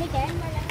đi chị